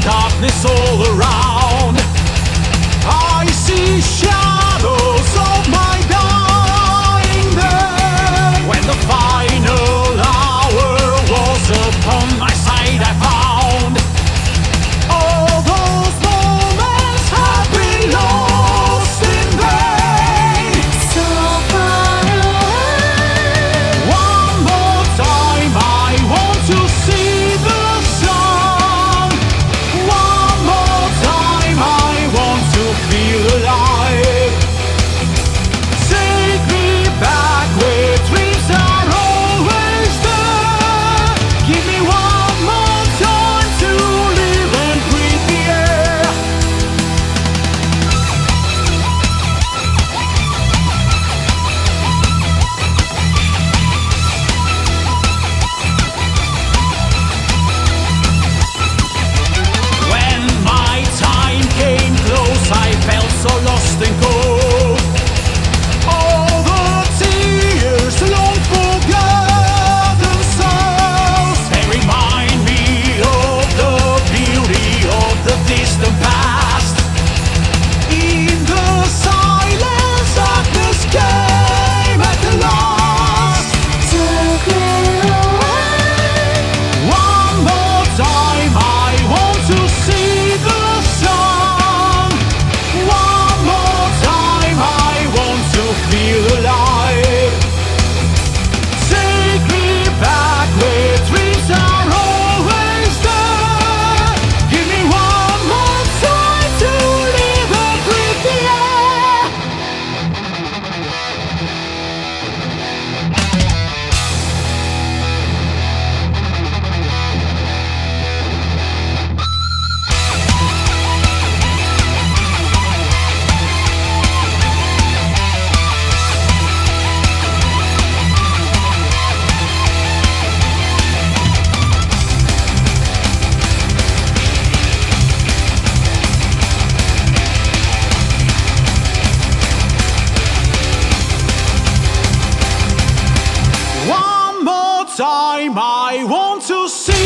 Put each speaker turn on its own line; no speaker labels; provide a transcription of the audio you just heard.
darkness all around. I see shadows. I want to see.